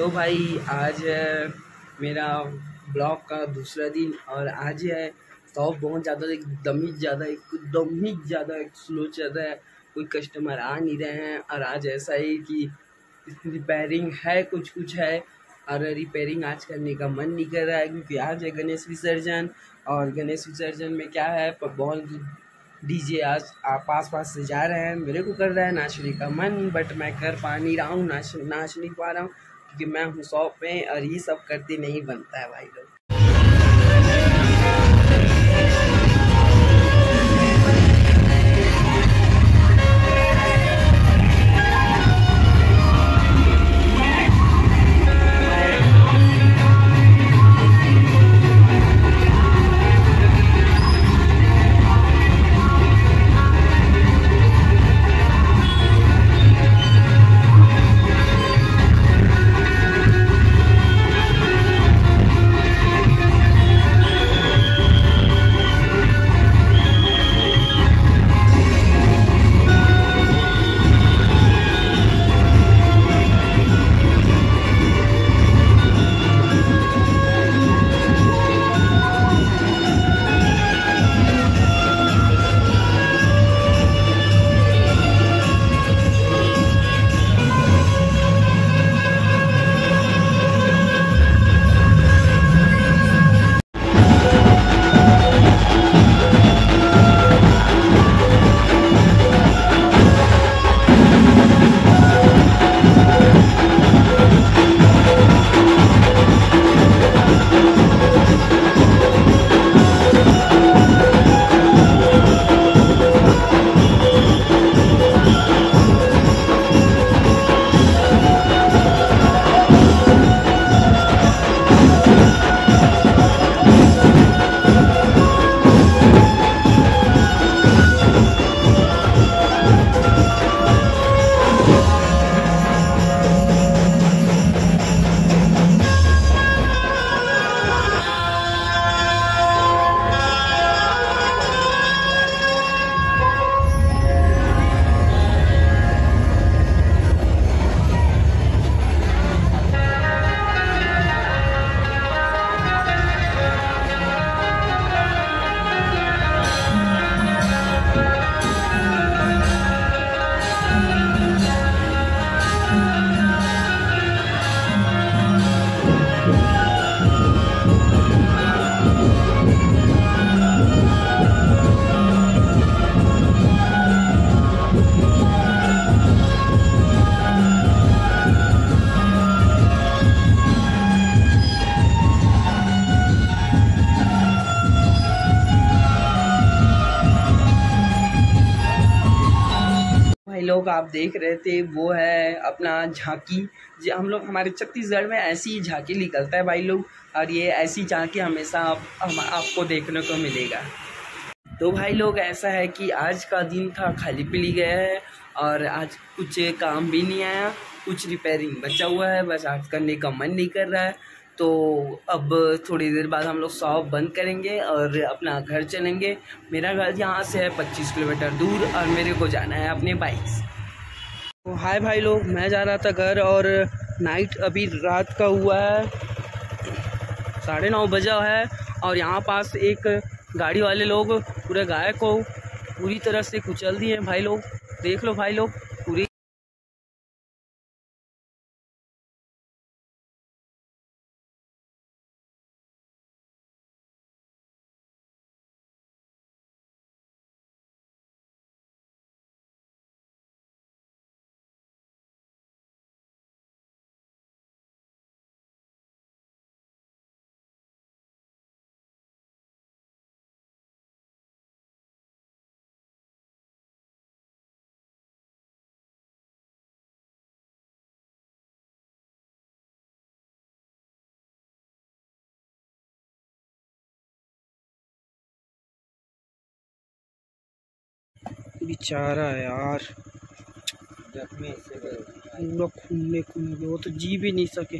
तो भाई, आज है मेरा ब्लॉग का दूसरा दिन और आज है शॉप बहुत ज़्यादा एकदम ही ज़्यादा एकदम ही ज़्यादा, एक स्लो चल रहा है। कोई कस्टमर आ नहीं रहे हैं और आज ऐसा है कि रिपेयरिंग है कुछ कुछ है और रिपेयरिंग आज करने का मन नहीं कर रहा है क्योंकि आज है गणेश विसर्जन और गणेश विसर्जन में क्या है बहुत डीजे आज आप पास पास से जा रहे हैं, मेरे को कर रहा है नाचने का मन बट मैं कर पा नहीं रहा हूँ, नाच नाच नहीं पा रहा हूँ। क्योंकि मैं हूँ शॉप में और ये सब करते नहीं बनता है भाई लोग। लोग आप देख रहे थे वो है अपना झांकी। हम लोग हमारे छत्तीसगढ़ में ऐसी ही झांकी निकलता है भाई लोग और ये ऐसी झांकी हमेशा आप, हम आपको देखने को मिलेगा। तो भाई लोग ऐसा है कि आज का दिन था खाली पीली गया है और आज कुछ काम भी नहीं आया कुछ रिपेयरिंग बचा हुआ है बस आज करने का मन नहीं कर रहा है। तो अब थोड़ी देर बाद हम लोग शॉप बंद करेंगे और अपना घर चलेंगे। मेरा घर यहाँ से है पच्चीस किलोमीटर दूर और मेरे को जाना है अपने बाइक से तो हाय भाई लोग, मैं जा रहा था घर और नाइट अभी रात का हुआ है। साढ़े नौ बजा है और यहाँ पास एक गाड़ी वाले लोग पूरे गाय को पूरी तरह से कुचल दिए हैं भाई लोग। देख लो भाई लोग बेचारा यार। पूरा खुले खुले वो तो जी भी नहीं सके।